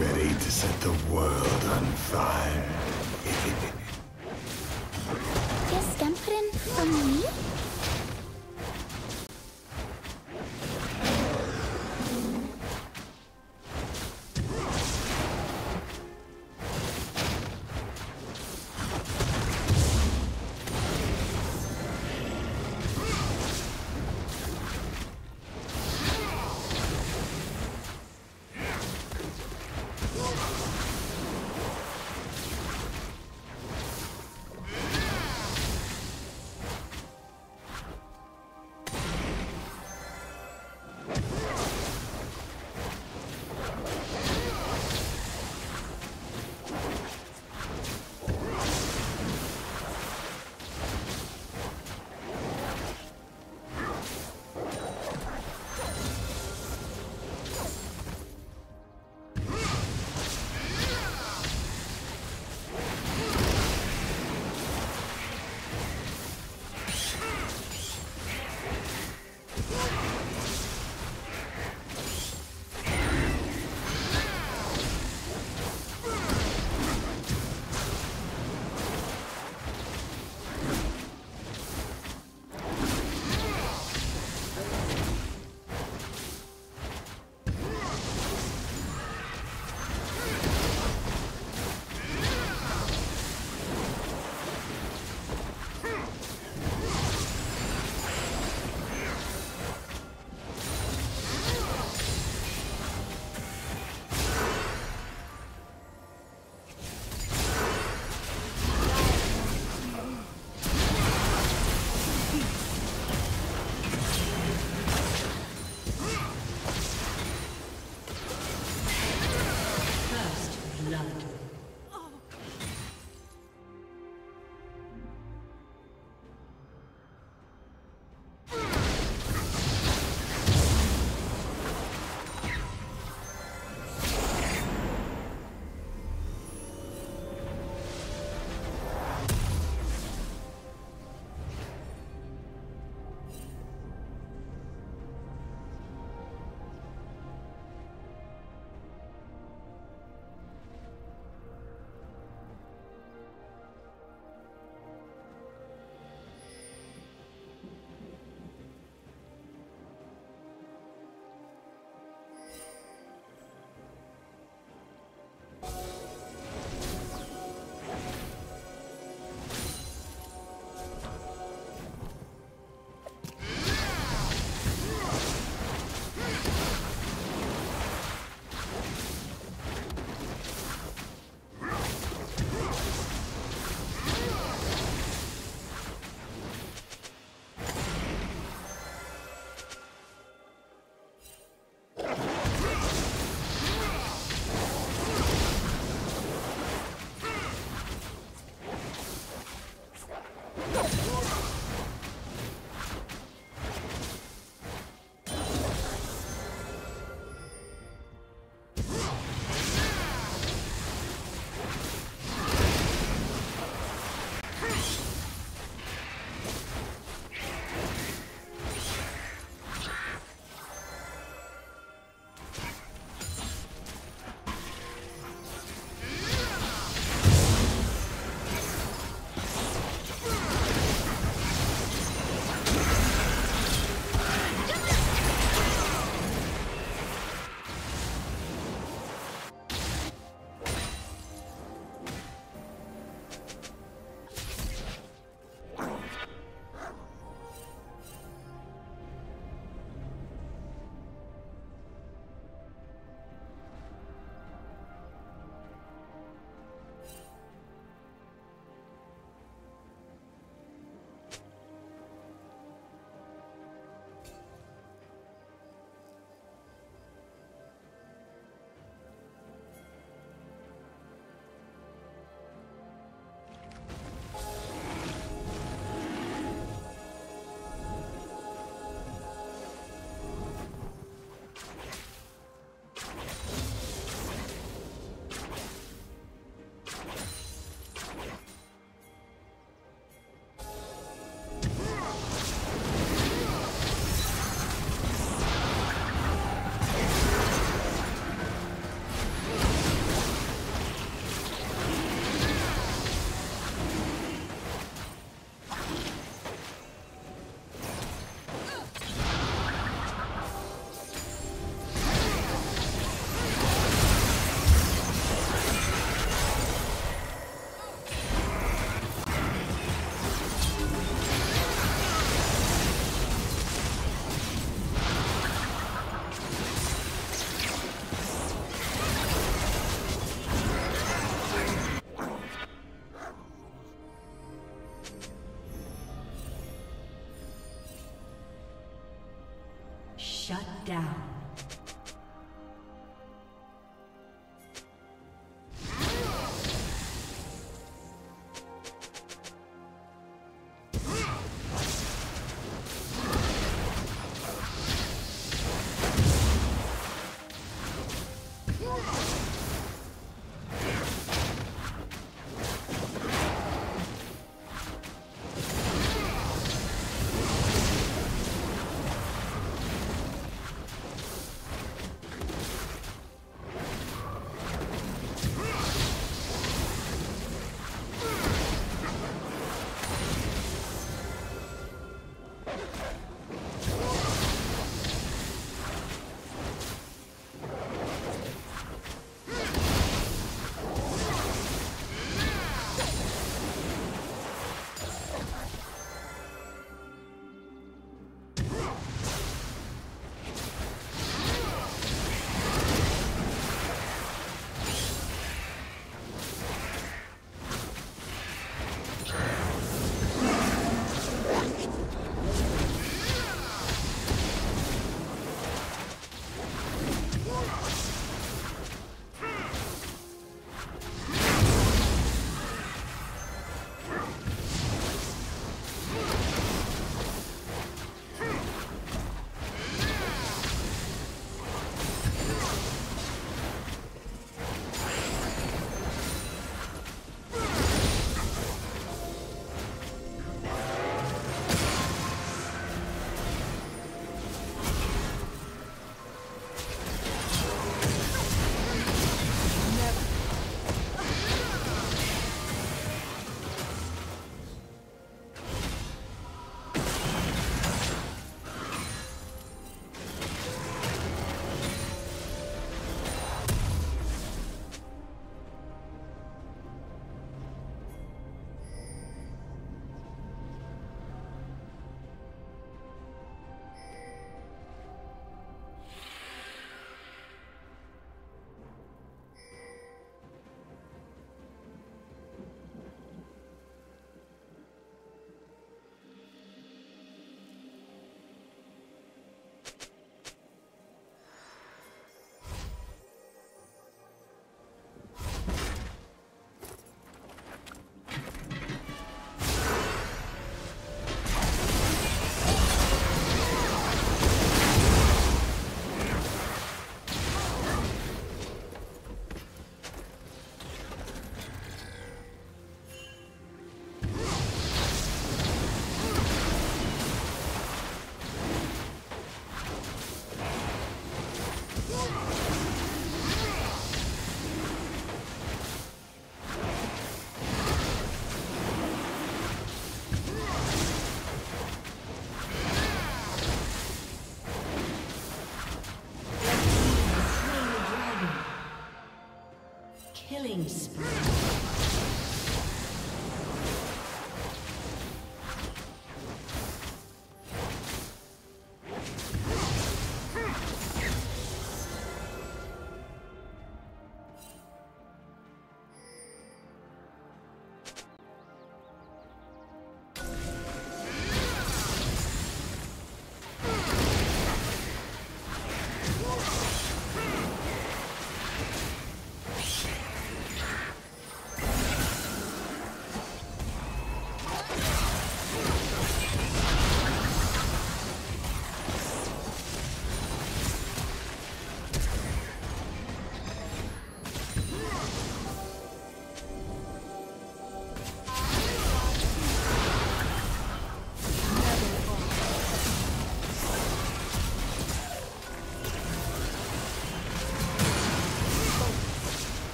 ready to set the world on fire. You're scampering from me?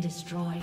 Been destroyed.